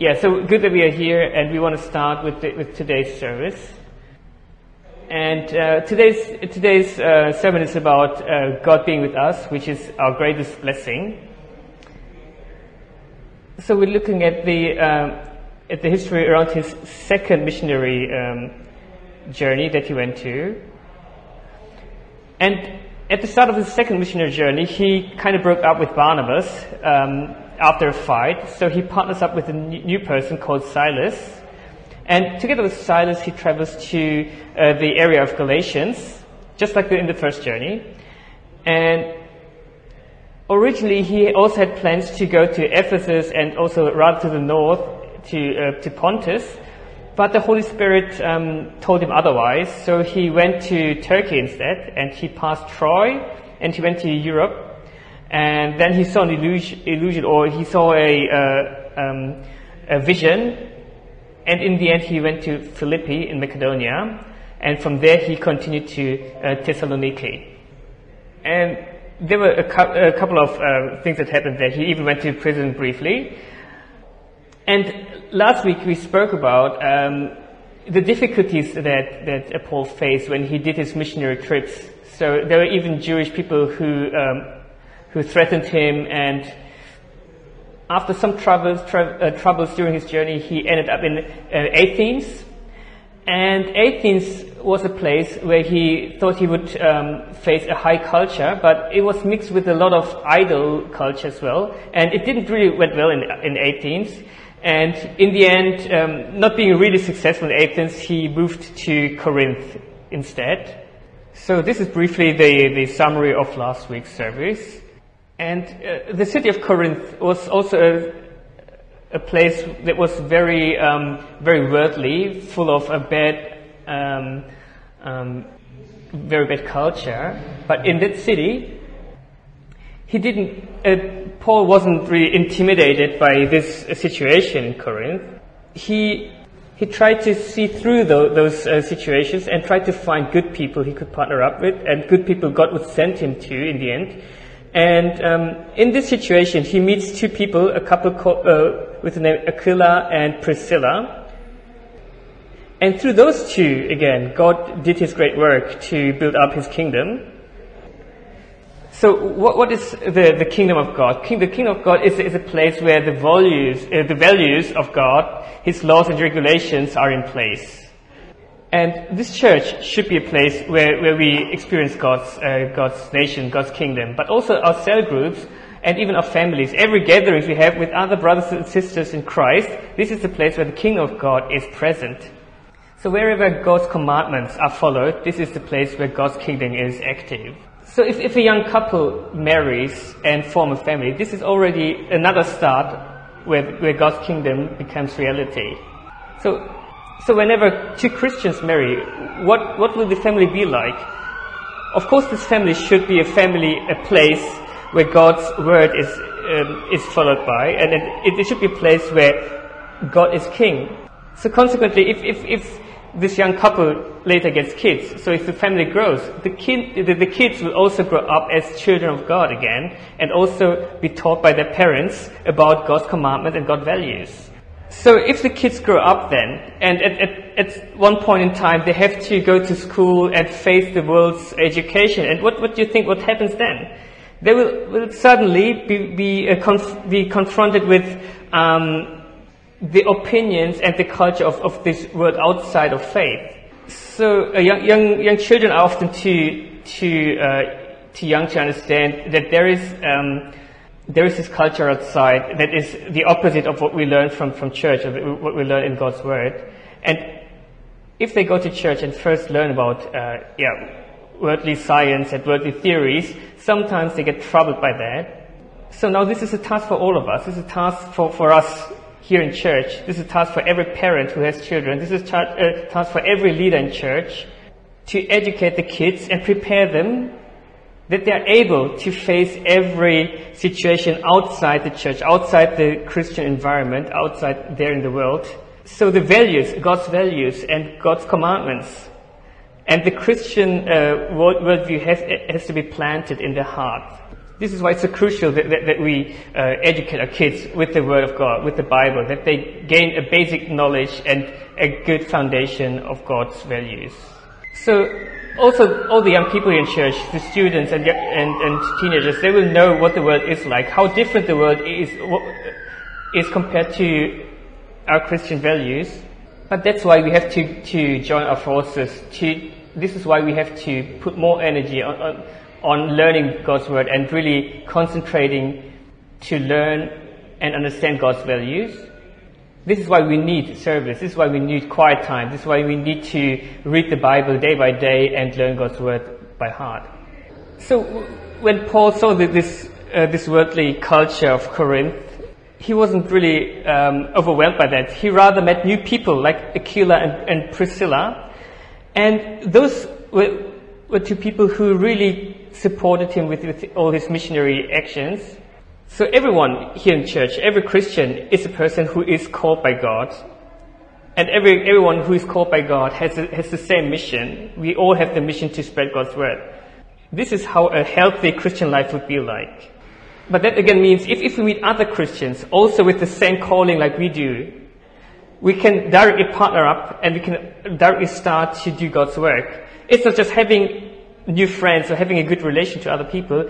Yeah, so good that we are here, and we want to start with, the, with today's service. And uh, today's today's uh, sermon is about uh, God being with us, which is our greatest blessing. So we're looking at the um, at the history around his second missionary um, journey that he went to, and at the start of his second missionary journey, he kind of broke up with Barnabas um, after a fight. So he partners up with a new person called Silas. And together with Silas, he travels to uh, the area of Galatians, just like in the first journey. And originally, he also had plans to go to Ephesus and also rather to the north to, uh, to Pontus. But the Holy Spirit um, told him otherwise, so he went to Turkey instead, and he passed Troy, and he went to Europe, and then he saw an illusion, or he saw a, uh, um, a vision, and in the end he went to Philippi in Macedonia, and from there he continued to uh, Thessaloniki. And there were a, cu- a couple of uh, things that happened there. He even went to prison briefly. And last week we spoke about um, the difficulties that, that Paul faced when he did his missionary trips. So there were even Jewish people who, um, who threatened him and after some troubles, tra- uh, troubles during his journey, he ended up in uh, Athens. And Athens was a place where he thought he would um, face a high culture, but it was mixed with a lot of idol culture as well. And it didn't really went well in, in Athens. And in the end, um, not being really successful in Athens, he moved to Corinth instead. So this is briefly the, the summary of last week's service. And uh, the city of Corinth was also a, a place that was very, um, very worldly, full of a bad, um, um, very bad culture. But in that city, he didn't, uh, Paul wasn't really intimidated by this uh, situation in Corinth. He, he tried to see through the, those uh, situations and tried to find good people he could partner up with and good people God would send him to in the end. And um, in this situation, he meets two people, a couple co- uh, with the name Aquila and Priscilla. And through those two, again, God did his great work to build up his kingdom. So what, what is the, the kingdom of God? King, the kingdom of God is, is a place where the values, uh, the values of God, His laws and regulations are in place. And this church should be a place where, where we experience God's, uh, God's nation, God's kingdom, but also our cell groups and even our families. Every gathering we have with other brothers and sisters in Christ, this is the place where the kingdom of God is present. So wherever God's commandments are followed, this is the place where God's kingdom is active. So if, if a young couple marries and form a family, this is already another start where, where God's kingdom becomes reality. So, so whenever two Christians marry, what, what will the family be like? Of course, this family should be a family, a place where God's word is, um, is followed by, and it, it should be a place where God is king. So consequently, if, if, if this young couple later gets kids. So if the family grows, the, kid, the, the, kids will also grow up as children of God again and also be taught by their parents about God's commandments and God values. So if the kids grow up then, and at, at, at one point in time they have to go to school and face the world's education, and what, what do you think what happens then? They will, will suddenly be, be, uh, conf- be confronted with um, the opinions and the culture of, of this world outside of faith. So uh, young, young, young children are often too, too, uh, too young to understand that there is, um, there is this culture outside that is the opposite of what we learn from, from church, or what we learn in God's Word. And if they go to church and first learn about, uh, yeah, worldly science and worldly theories, sometimes they get troubled by that. So now this is a task for all of us. This is a task for, for us here in church. This is a task for every parent who has children. This is a task for every leader in church to educate the kids and prepare them that they are able to face every situation outside the church, outside the Christian environment, outside there in the world. So the values, God's values and God's commandments and the Christian uh, worldview has, has to be planted in their heart. This is why it's so crucial that, that, that we uh, educate our kids with the Word of God, with the Bible, that they gain a basic knowledge and a good foundation of God's values. So, also, all the young people in church, the students and, and, and teenagers, they will know what the world is like, how different the world is, is compared to our Christian values. But that's why we have to, to join our forces. To, this is why we have to put more energy on, on, on learning God's Word and really concentrating to learn and understand God's values. This is why we need service. This is why we need quiet time. This is why we need to read the Bible day by day and learn God's Word by heart. So when Paul saw this, uh, this worldly culture of Corinth, he wasn't really um, overwhelmed by that. He rather met new people like Aquila and, and Priscilla. And those were, were two people who really supported him with, with all his missionary actions. So everyone here in church, every Christian is a person who is called by God. And every, everyone who is called by God has, a, has the same mission. We all have the mission to spread God's word. This is how a healthy Christian life would be like. But that again means if, if we meet other Christians also with the same calling like we do, we can directly partner up and we can directly start to do God's work. It's not just having new friends or having a good relation to other people.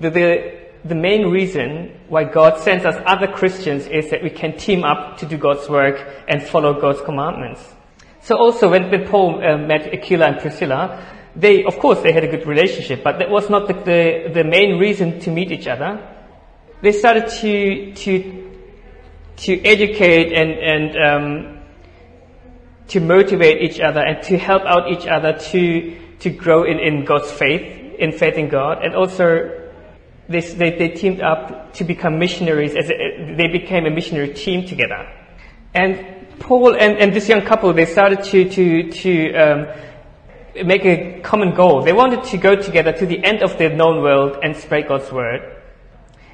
The, the, the main reason why God sends us other Christians is that we can team up to do God's work and follow God's commandments. So also when, Paul uh, met Aquila and Priscilla, they, of course, they had a good relationship, but that was not the, the, the main reason to meet each other. They started to, to, to educate and, and, um, to motivate each other and to help out each other to, to grow in, in God's faith, in faith in God, and also they, they, they teamed up to become missionaries as a, they became a missionary team together. And Paul and, and this young couple, they started to, to, to, um, make a common goal. They wanted to go together to the end of the known world and spread God's word.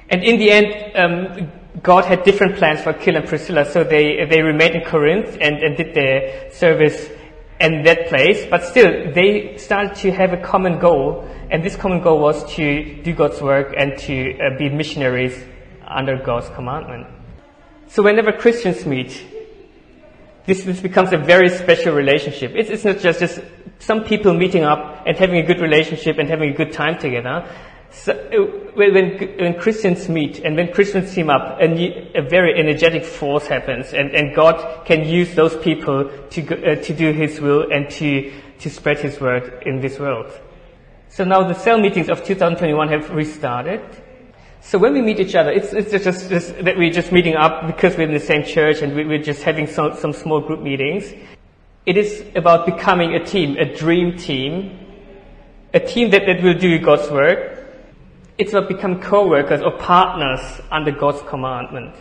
And in the end, um, God had different plans for Aquila and Priscilla, so they, they remained in Corinth and, and did their service in that place, but still, they started to have a common goal, and this common goal was to do God's work and to uh, be missionaries under God's commandment. So whenever Christians meet, this, this becomes a very special relationship. It's, it's not just, just some people meeting up and having a good relationship and having a good time together. So, uh, when, when Christians meet and when Christians team up, a, a very energetic force happens, and, and God can use those people to, uh, to do His will and to, to spread His word in this world. So now the cell meetings of 2021 have restarted. So when we meet each other, it's, it's just, just, that we're just meeting up because we're in the same church and we're just having some, some small group meetings. It is about becoming a team, a dream team, a team that, that will do God's work. It's about become co-workers or partners under God's commandment.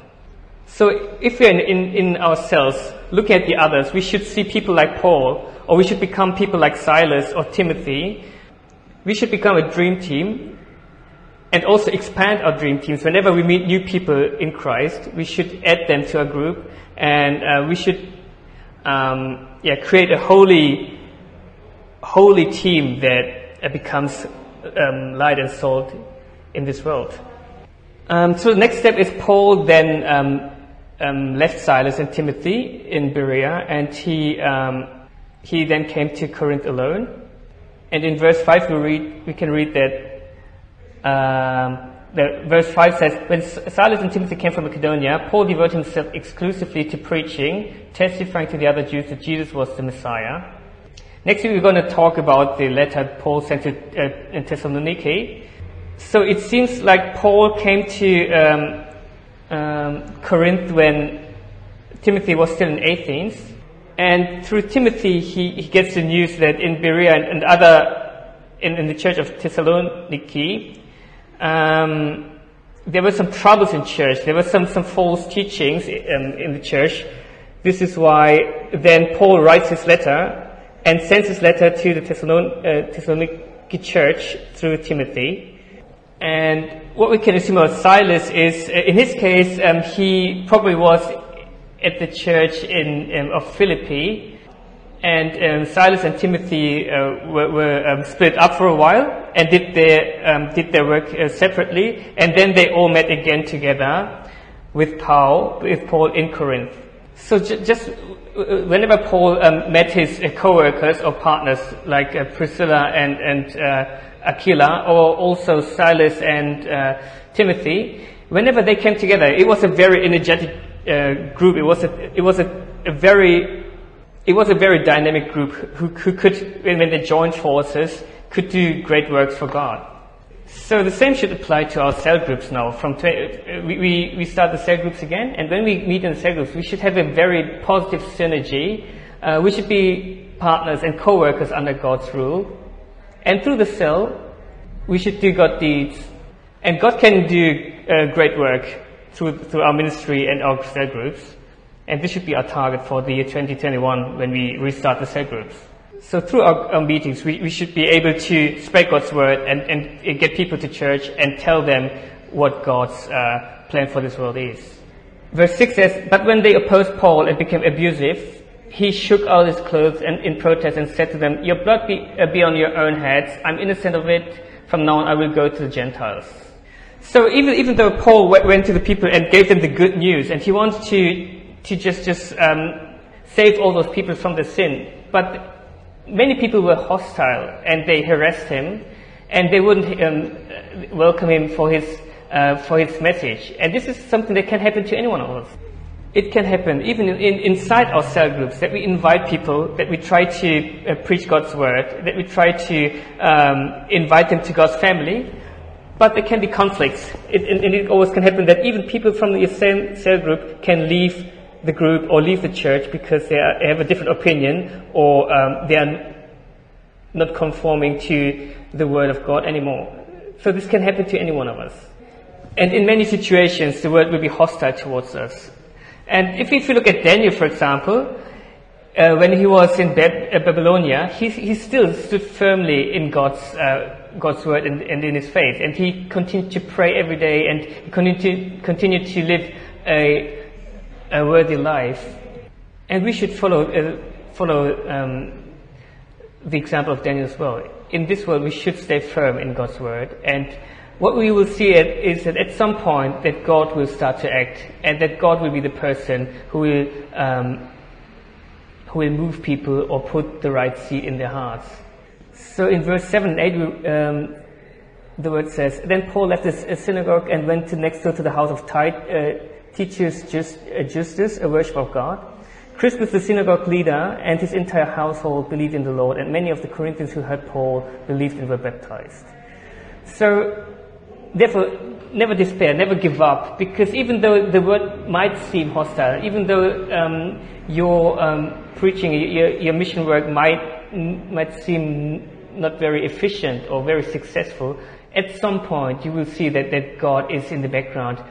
So if we're in, in, in ourselves, looking at the others, we should see people like Paul, or we should become people like Silas or Timothy. We should become a dream team and also expand our dream teams. Whenever we meet new people in Christ, we should add them to our group, and uh, we should, um, yeah, create a holy, holy team that uh, becomes um, light and salt in this world. Um, so the next step is Paul then um, um, left Silas and Timothy in Berea, and he um, he then came to Corinth alone. And in verse five, we read we can read that um, the, verse 5 says, When Silas and Timothy came from Macedonia, Paul devoted himself exclusively to preaching, testifying to the other Jews that Jesus was the Messiah. Next week we're going to talk about the letter Paul sent to uh, in Thessaloniki. So it seems like Paul came to um, um, Corinth when Timothy was still in Athens. And through Timothy, he, he gets the news that in Berea and, and other, in, in the church of Thessaloniki, um, there were some troubles in church. There were some, some false teachings in, in the church. This is why then Paul writes his letter and sends his letter to the uh, Thessaloniki church through Timothy. And what we can assume about Silas is, uh, in his case, um, he probably was at the church in, um, of Philippi, and um, Silas and Timothy uh, were, were um, split up for a while and did their um, did their work uh, separately, and then they all met again together with Paul with Paul in Corinth. So j- just whenever Paul um, met his uh, co-workers or partners like uh, Priscilla and and uh, Aquila, or also Silas and Timothy, whenever they came together, it was a very energetic group. It was a it was a, a very it was a very dynamic group who, who could, when they joined forces, could do great works for God. So the same should apply to our cell groups now. From we, we, we start the cell groups again, and when we meet in the cell groups, we should have a very positive synergy. Uh, we should be partners and co-workers under God's rule. And through the cell, we should do God deeds. And God can do uh, great work through, through our ministry and our cell groups. And this should be our target for the year 2021 when we restart the cell groups. So through our, meetings, we, we, should be able to spread God's word and, and, get people to church and tell them what God's uh, plan for this world is. Verse 6 says, But when they opposed Paul and became abusive, he shook out his clothes and in protest and said to them, Your blood be, uh, be on your own heads. I'm innocent of it. From now on I will go to the Gentiles. So even, even though Paul went to the people and gave them the good news and he wanted to to just, just um, save all those people from the sin. But many people were hostile and they harassed him and they wouldn't um, welcome him for his, uh, for his message. And this is something that can happen to anyone of us. It can happen even in, inside our cell groups that we invite people, that we try to uh, preach God's word, that we try to um, invite them to God's family. But there can be conflicts. It, and, and it always can happen that even people from the same cell group can leave the group or leave the church because they, are, they have a different opinion or um, they are not conforming to the word of God anymore. So this can happen to any one of us. And in many situations, the world will be hostile towards us. And if, if you look at Daniel, for example, uh, when he was in uh, Babylonia, he, he still stood firmly in God's, uh, God's word and, and, in his faith. And he continued to pray every day and he continued to, continued to live a, a worthy life. And we should follow, uh, follow um, the example of Daniel as well. In this world, we should stay firm in God's word. And what we will see is that at some point that God will start to act and that God will be the person who will, um, who will move people or put the right seed in their hearts. So in verse 7 and 8, we, um, the word says, Then Paul left the synagogue and went to next door to the house of Tite, uh, teaches just, uh, justice, a worship of God. Crispus, the synagogue leader, and his entire household believed in the Lord, and many of the Corinthians who heard Paul believed and were baptized. So, therefore, never despair, never give up, because even though the word might seem hostile, even though um, your um, preaching, your, your mission work might might seem not very efficient or very successful, at some point you will see that, that God is in the background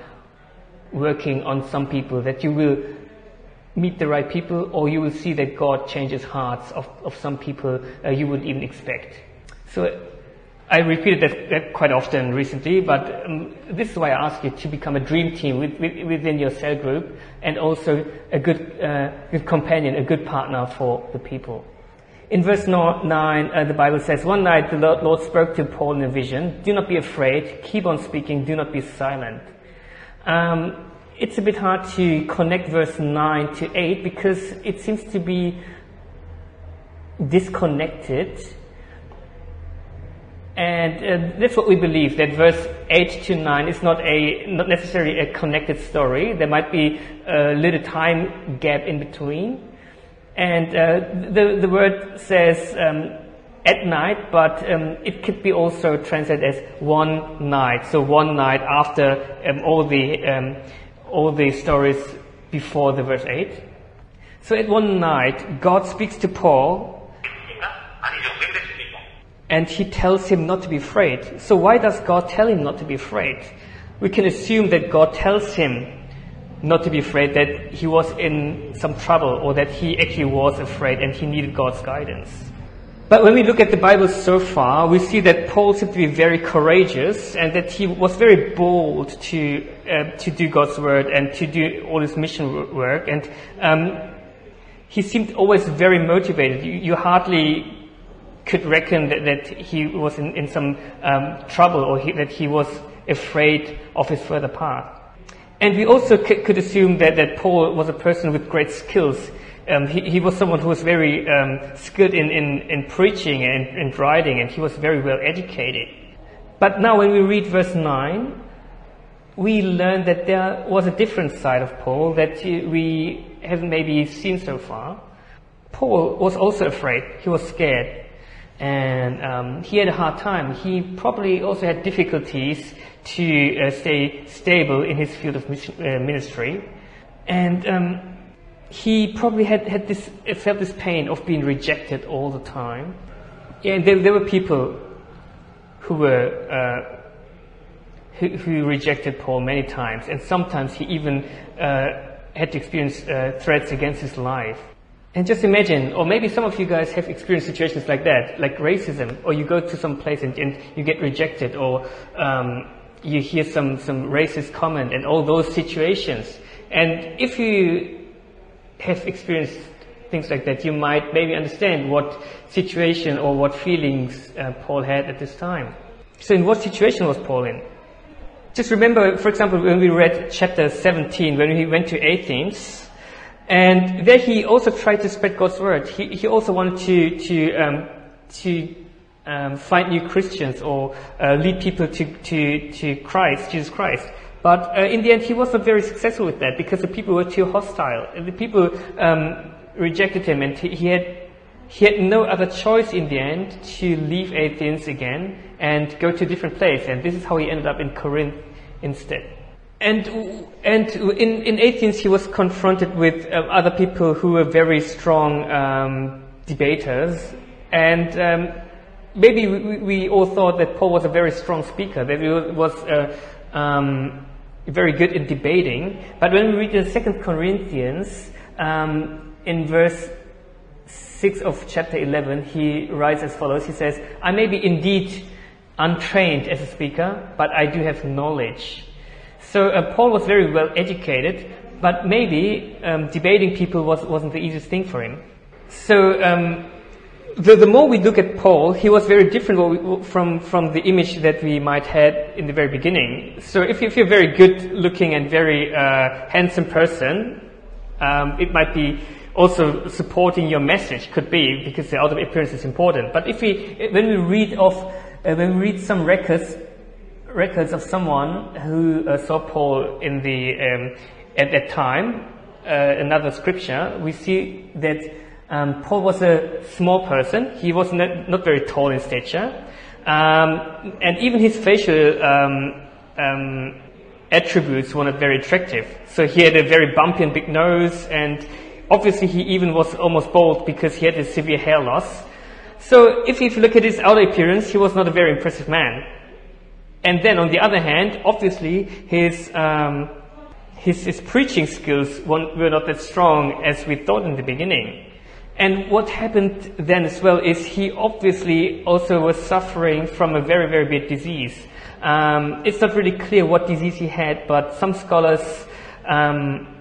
working on some people, that you will meet the right people, or you will see that God changes hearts of, of some people uh, you wouldn't even expect. So I repeated that, that quite often recently, but um, this is why I ask you to become a dream team with, with, within your cell group and also a good, uh, good companion, a good partner for the people. In verse 9, uh, the Bible says, One night the Lord, Lord spoke to Paul in a vision, Do not be afraid, keep on speaking, do not be silent. Um, it's a bit hard to connect verse 9 to 8 because it seems to be disconnected. And uh, that's what we believe, that verse 8 to 9 is not a, not necessarily a connected story. There might be a little time gap in between. And uh, the, the word says um, at night, but um, it could be also translated as one night. So one night after um, all the um, all the stories before the verse eight. So at one night, God speaks to Paul, and he tells him not to be afraid. So why does God tell him not to be afraid? We can assume that God tells him not to be afraid that he was in some trouble or that he actually was afraid and he needed God's guidance. But when we look at the Bible so far, we see that Paul seemed to be very courageous and that he was very bold to, uh, to do God's word and to do all his mission work. And um, he seemed always very motivated. You, you hardly could reckon that, that he was in, in some um, trouble or he, that he was afraid of his further path. And we also c- could assume that, that Paul was a person with great skills. Um, he, he, was someone who was very um, skilled in, in, in preaching and, and writing, and he was very well educated. But now, when we read verse 9, we learn that there was a different side of Paul that we haven't maybe seen so far. Paul was also afraid. He was scared and um, he had a hard time. He probably also had difficulties to uh, stay stable in his field of mission, uh, ministry, and um, he probably had, had this felt this pain of being rejected all the time. And there, there were people who were uh, who, who, rejected Paul many times, and sometimes he even uh, had to experience uh, threats against his life. And just imagine, or maybe some of you guys have experienced situations like that, like racism, or you go to some place and, and you get rejected, or um, you hear some, some racist comment, and all those situations. And if you have experienced things like that, you might maybe understand what situation or what feelings uh, Paul had at this time. So, in what situation was Paul in? Just remember, for example, when we read chapter 17, when he went to Athens, and there he also tried to spread God's word. He, he also wanted to, to, um, to um, find new Christians or uh, lead people to, to, to Christ, Jesus Christ. But uh, in the end, he wasn't very successful with that because the people were too hostile. The people um, rejected him, and he had he had no other choice in the end to leave Athens again and go to a different place. And this is how he ended up in Corinth instead. And, and in, in Athens, he was confronted with uh, other people who were very strong um, debaters. And um, maybe we, we, all thought that Paul was a very strong speaker, that he was uh, um, very good in debating. But when we read in Second Corinthians, um, in verse 6 of chapter 11, he writes as follows He says, I may be indeed untrained as a speaker, but I do have knowledge. So uh, Paul was very well educated, but maybe um, debating people was, wasn't the easiest thing for him. So um, the, the, more we look at Paul, he was very different from, from the image that we might had in the very beginning. So if, if you're a very good looking and very uh, handsome person, um, it might be also supporting your message, could be, because the outer appearance is important. But if we, when we read of, uh, when we read some records records of someone who uh, saw Paul in the um, at that time. Uh, another scripture, we see that um, Paul was a small person. He was not, not very tall in stature, um, and even his facial um, um, attributes were not very attractive. So he had a very bumpy and big nose, and obviously he even was almost bald because he had a severe hair loss. So if you look at his outer appearance, he was not a very impressive man. And then on the other hand, obviously his, um, his, his, preaching skills were not that strong as we thought in the beginning. And what happened then as well is he obviously also was suffering from a very, very bad disease. Um, it's not really clear what disease he had, but some scholars um,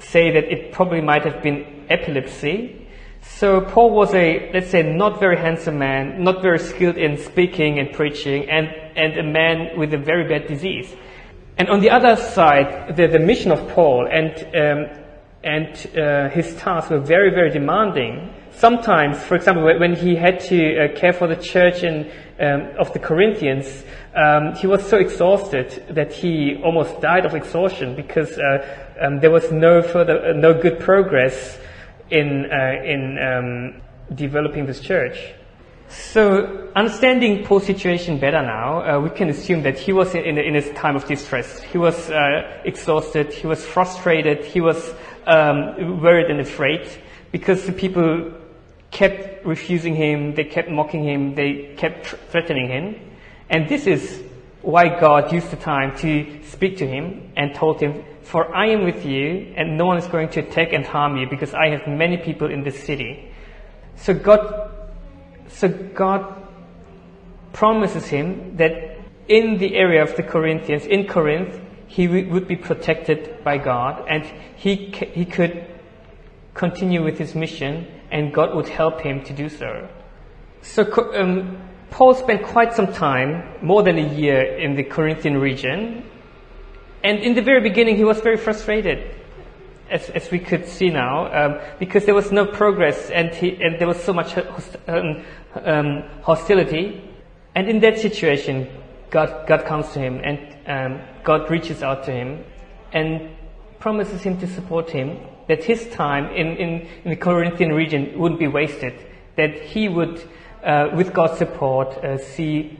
say that it probably might have been epilepsy. So Paul was a, let's say, not very handsome man, not very skilled in speaking and preaching, and, and a man with a very bad disease. And on the other side, the, the mission of Paul and, um, and uh, his tasks were very, very demanding. Sometimes, for example, when he had to uh, care for the church in, um, of the Corinthians, um, he was so exhausted that he almost died of exhaustion because uh, um, there was no further, uh, no good progress in, uh, in um, developing this church. So, understanding Paul's situation better now, uh, we can assume that he was in, in, his time of distress. He was uh, exhausted, he was frustrated, he was um, worried and afraid because the people kept refusing him, they kept mocking him, they kept threatening him. And this is why God used the time to speak to him and told him, For I am with you, and no one is going to attack and harm you, because I have many people in this city. So God, so God promises him that in the area of the Corinthians, in Corinth, he would be protected by God, and he, he could continue with his mission, and God would help him to do so. So um, Paul spent quite some time, more than a year, in the Corinthian region, and in the very beginning he was very frustrated, as, as we could see now, um, because there was no progress and, he, and there was so much host, um, um, hostility. And in that situation, God, God comes to him and um, God reaches out to him and promises him to support him, that his time in, in, in the Corinthian region wouldn't be wasted, that he would, uh, with God's support, uh, see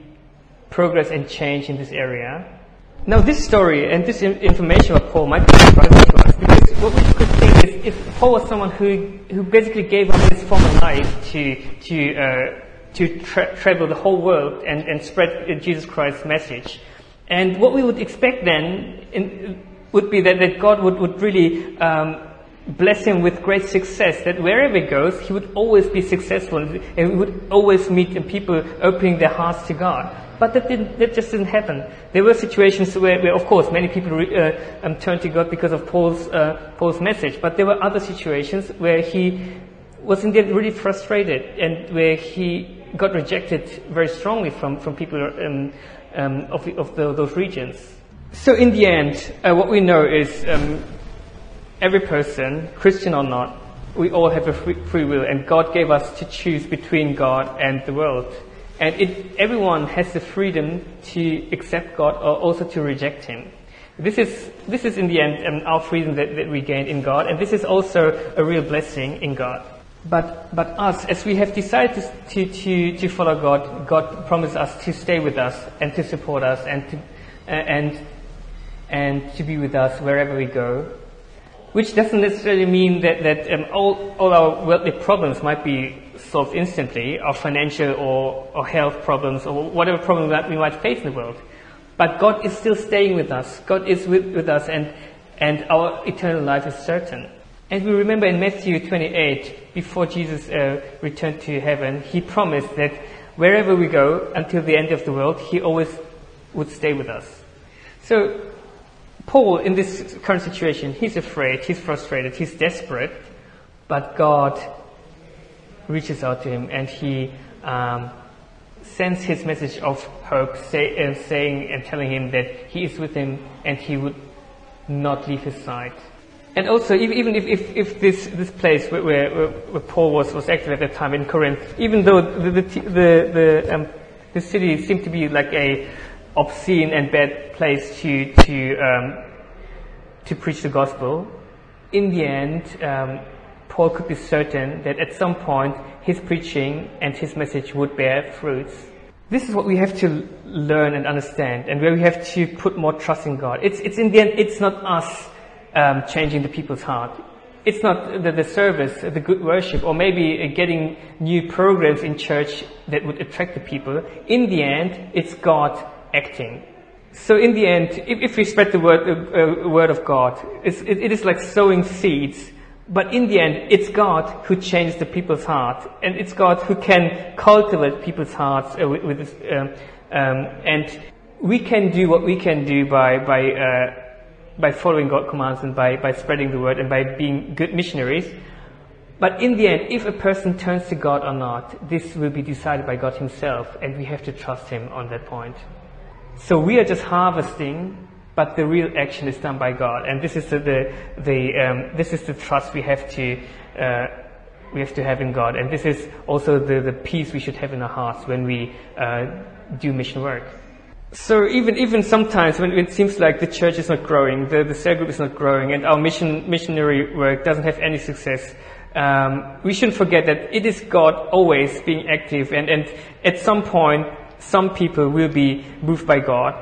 progress and change in this area. Now, this story and this information about Paul might be surprising to us because what we could think is if Paul was someone who, who basically gave up his former life to, to, uh, to tra- travel the whole world and, and spread Jesus Christ's message. And what we would expect then in, would be that, that God would, would really um, bless him with great success, that wherever he goes, he would always be successful and he would always meet people opening their hearts to God. But that, didn't, that just didn't happen. There were situations where, where of course, many people re, uh, um, turned to God because of Paul's, uh, Paul's message. But there were other situations where he was indeed really frustrated and where he got rejected very strongly from, from people um, um, of, of the, those regions. So in the end, uh, what we know is um, every person, Christian or not, we all have a free, free, will, and God gave us to choose between God and the world. And it, everyone has the freedom to accept God or also to reject Him. This is, this is in the end um, our freedom that, that we gain in God, and this is also a real blessing in God. But, but us, as we have decided to, to, to follow God, God promised us to stay with us and to support us and to, uh, and, and to be with us wherever we go. Which doesn't necessarily mean that, that um, all, all our worldly problems might be solved instantly, our financial or, or health problems or whatever problem that we might face in the world. But God is still staying with us. God is with, with us and, and our eternal life is certain. And we remember in Matthew 28, before Jesus uh, returned to heaven, he promised that wherever we go until the end of the world, he always would stay with us. So, Paul, in this current situation, he's afraid, he's frustrated, he's desperate, but God reaches out to him and he um, sends his message of hope, say, uh, saying and telling him that he is with him and he would not leave his side. And also, even if, if, if this, this place where, where, where, Paul was, was active at that time in Corinth, even though the, the, the, the, um, the city seemed to be like a obscene and bad place to, to, um, to preach the gospel, in the end, um, Paul could be certain that at some point his preaching and his message would bear fruits. This is what we have to learn and understand, and where we have to put more trust in God. It's, it's in the end, it's not us um, changing the people's heart. It's not the, the, service, the good worship, or maybe uh, getting new programs in church that would attract the people. In the end, it's God acting. So in the end, if, if we spread the word, uh, uh, word of God, it, it is like sowing seeds. But in the end, it's God who changes the people's heart, and it's God who can cultivate people's hearts uh, with, with um, um, and we can do what we can do by by uh, by following God's commands and by, by spreading the word and by being good missionaries. But in the end, if a person turns to God or not, this will be decided by God Himself, and we have to trust Him on that point. So we are just harvesting, but the real action is done by God, and this is the, the, the um, this is the trust we have to uh, we have to have in God, and this is also the, the peace we should have in our hearts when we uh, do mission work. So even even sometimes when it seems like the church is not growing, the, the cell group is not growing, and our mission missionary work doesn't have any success, um, we shouldn't forget that it is God always being active, and, and at some point, some people will be moved by God,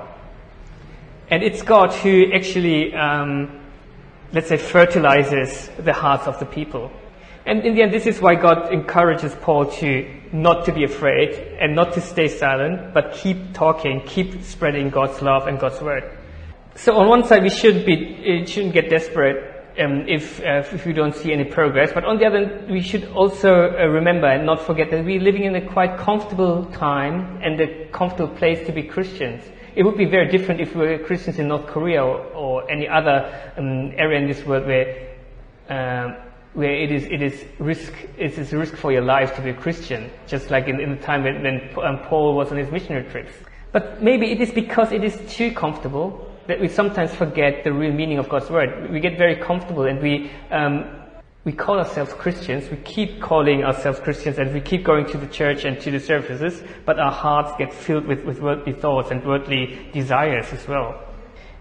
and it's God who actually, um, let's say, fertilizes the hearts of the people. And in the end, this is why God encourages Paul to not to be afraid and not to stay silent, but keep talking, keep spreading God's love and God's word. So on one side, we shouldn't be, shouldn't get desperate um, if, uh, if we don't see any progress. But on the other, we should also uh, remember and not forget that we're living in a quite comfortable time and a comfortable place to be Christians. It would be very different if we were Christians in North Korea or, or any other um, area in this world where um, where it is, it is risk, it is a risk for your life to be a Christian, just like in, in the time when, when um, Paul was on his missionary trips. But maybe it is because it is too comfortable that we sometimes forget the real meaning of God's word. We get very comfortable and we, um, we call ourselves Christians, we keep calling ourselves Christians and we keep going to the church and to the services, but our hearts get filled with, with worldly thoughts and worldly desires as well.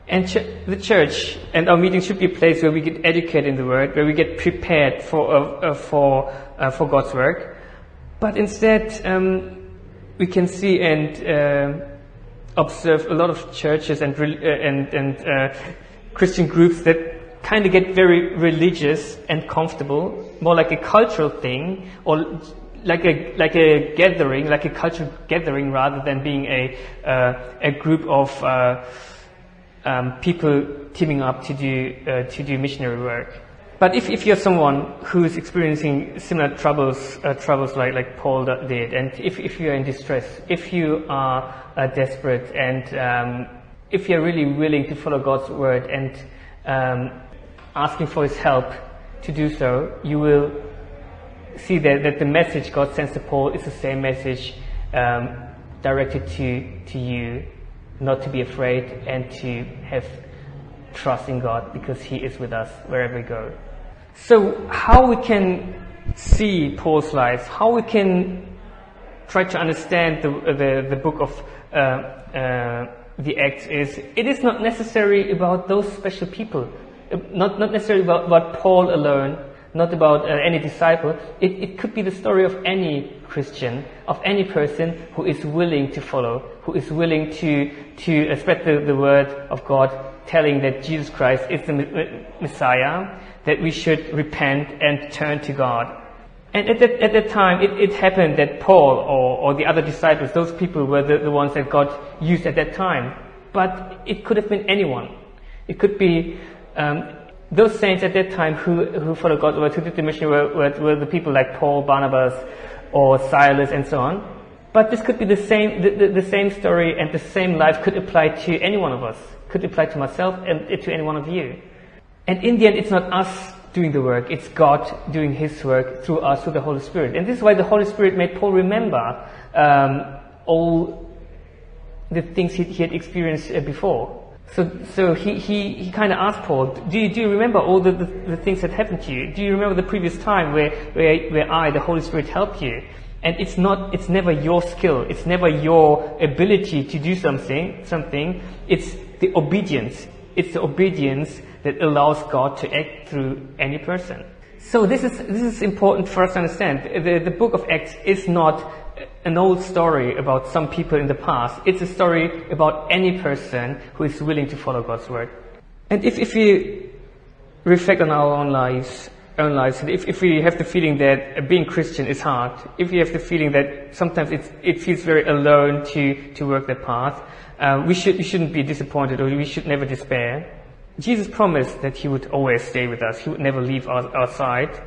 And ch- the church and our meeting should be a place where we get educated in the Word, where we get prepared for uh, uh, for uh, for God's work. But instead, um, we can see and uh, observe a lot of churches and re- uh, and and uh, Christian groups that kind of get very religious and comfortable, more like a cultural thing, or like a like a gathering, like a cultural gathering, rather than being a a group of um, people teaming up to do uh, to do missionary work. But if, if you're someone who's experiencing similar troubles uh, troubles like like Paul did, and if, if you're in distress, if you are uh, desperate, and um, if you're really willing to follow God's word and um, asking for His help to do so, you will see that, that the message God sends to Paul is the same message um, directed to to you not to be afraid and to have trust in God because He is with us wherever we go. So how we can see Paul's life, how we can try to understand the, the, the book of uh, uh, the Acts is, it is not necessary about those special people, not, not necessarily about, about Paul alone, not about uh, any disciple. It, it could be the story of any Christian, of any person who is willing to follow, who is willing to, to spread the, the word of God, telling that Jesus Christ is the Messiah, that we should repent and turn to God. And at that, at that time, it, it happened that Paul or, or the other disciples, those people were the, the ones that God used at that time. But it could have been anyone. It could be um, those saints at that time who, who followed God, who did the mission were, were, were, the people like Paul, Barnabas, or Silas, and so on. But this could be the same, the, the, the, same story and the same life could apply to any one of us, could apply to myself and to any one of you. And in the end, it's not us doing the work, it's God doing His work through us, through the Holy Spirit. And this is why the Holy Spirit made Paul remember um, all the things he, he had experienced uh, before. So, so he, he, he kind of asked Paul, do you, do you remember all the, the, the, things that happened to you? Do you remember the previous time where, where, where I, the Holy Spirit, helped you? And it's not, it's never your skill. It's never your ability to do something, something. It's the obedience. It's the obedience that allows God to act through any person. So this is, this is important for us to understand. The, the book of Acts is not an old story about some people in the past. It's a story about any person who is willing to follow God's word. And if, if we reflect on our own lives, own lives, if, if we have the feeling that being Christian is hard, if we have the feeling that sometimes it feels very alone to, to work that path, uh, we, should, we shouldn't be disappointed or we should never despair. Jesus promised that He would always stay with us. He would never leave our, our side.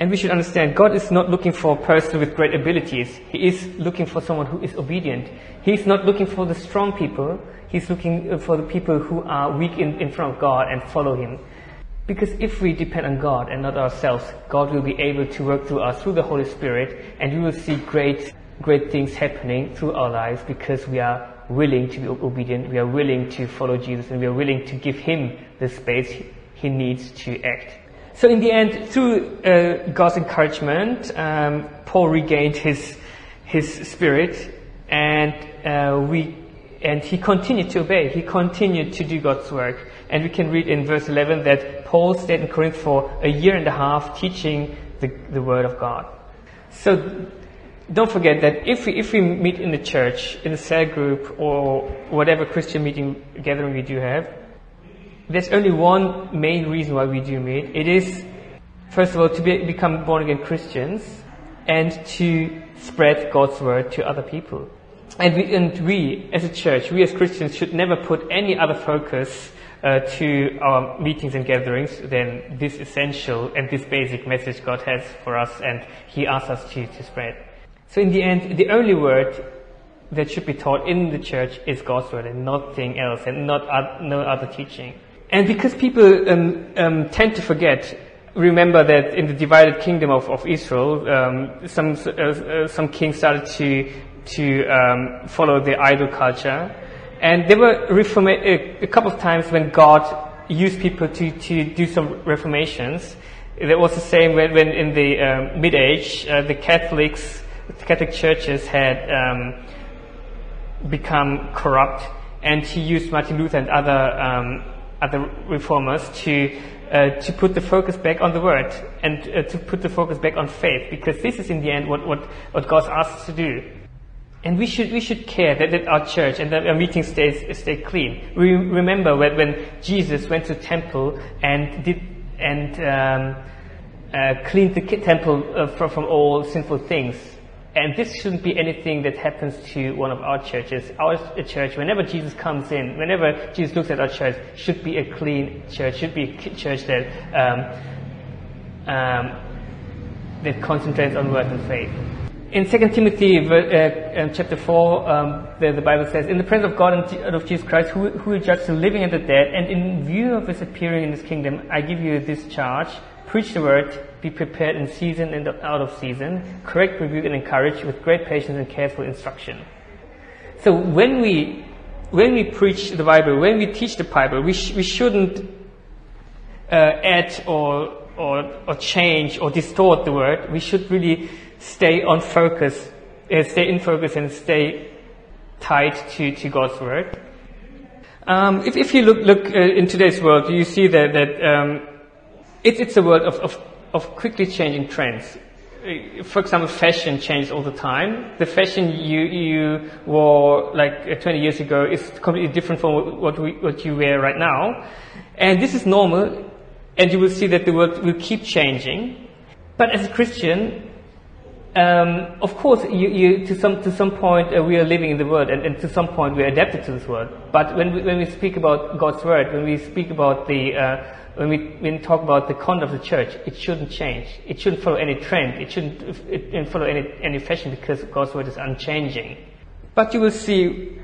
And we should understand God is not looking for a person with great abilities. He is looking for someone who is obedient. He's not looking for the strong people. He's looking uh, for the people who are weak in, in front of God and follow Him. Because if we depend on God and not ourselves, God will be able to work through us through the Holy Spirit and we will see great, great things happening through our lives because we are willing to be obedient, we are willing to follow Jesus and we are willing to give Him the space He needs to act. So in the end, through uh, God's encouragement, um, Paul regained his his spirit, and uh, we and he continued to obey. He continued to do God's work, and we can read in verse 11 that Paul stayed in Corinth for a year and a half, teaching the the word of God. So. Don't forget that if we, if we meet in the church, in a cell group, or whatever Christian meeting gathering we do have, there's only one main reason why we do meet. It is, first of all, to be, become born again Christians and to spread God's word to other people. And we, and we, as a church, we as Christians should never put any other focus uh, to our meetings and gatherings than this essential and this basic message God has for us and He asks us to, to spread. So in the end, the only word that should be taught in the church is God's word and nothing else and not no other teaching. And because people um, um, tend to forget, remember that in the divided kingdom of, of Israel, um, some, uh, uh, some kings started to, to um, follow the idol culture. And there were reforma- a, a couple of times when God used people to, to do some reformations. That was the same when, when in the um, mid age, uh, the Catholics, the Catholic churches had um, become corrupt, and he used Martin Luther and other, um, other reformers to uh, to put the focus back on the word and uh, to put the focus back on faith because this is in the end what, what, what God asks us to do. And we should, we should care that, that our church and that our meeting stays, stay clean. We remember when, when Jesus went to temple and did, and, um, uh, cleaned the temple uh, from, from all sinful things. And this shouldn't be anything that happens to one of our churches. Our church, whenever Jesus comes in, whenever Jesus looks at our church, should be a clean church, should be a church that, um, um, that concentrates on word and faith. In 2 Timothy uh, um, chapter 4, um, the, the, Bible says, In the presence of God and of Jesus Christ, who, who will judge the living and the dead, and in view of his appearing in his kingdom, I give you this charge Preach the word, be prepared in season and out of season, correct, rebuke, and encourage with great patience and careful instruction. So when we, when we preach the Bible, when we teach the Bible, we, sh- we shouldn't uh, add or, or, or change or distort the word. We should really stay on focus, uh, stay in focus and stay tied to, to God's word. Um, if, if you look, look uh, in today's world, you see that, that um, it, it's a world of, of, of quickly changing trends. For example, fashion changes all the time. The fashion you, you wore like uh, 20 years ago is completely different from what, we, what you wear right now. And this is normal, and you will see that the world will keep changing. But as a Christian, um, of course, you, you, to some to some point uh, we are living in the world, and, and, to some point we are adapted to this world. But when we, when we speak about God's word, when we speak about the uh, when we, when we talk about the conduct of the church, it shouldn't change. It shouldn't follow any trend. It shouldn't it, follow any, any fashion because God's word is unchanging. But you will see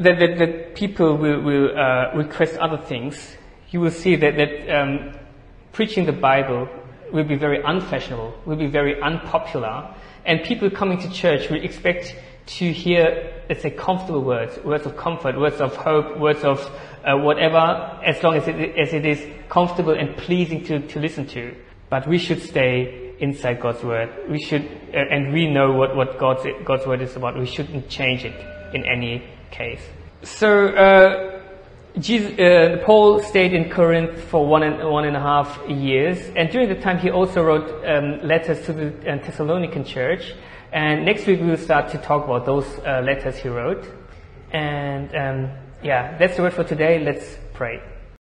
that, that, that people will, will uh, request other things. You will see that, that um, preaching the Bible will be very unfashionable, will be very unpopular, and people coming to church will expect to hear, let's say, comfortable words, words of comfort, words of hope, words of uh, whatever, as long as it, as it is comfortable and pleasing to, to listen to. But we should stay inside God's word. We should, uh, and we know what, what God's, God's word is about. We shouldn't change it in any case. So, uh, Jesus, uh, Paul stayed in Corinth for one and, one and a half years, and during the time he also wrote um, letters to the uh, Thessalonican church. And next week we will start to talk about those uh, letters he wrote. And um, yeah, that's the word for today. Let's pray.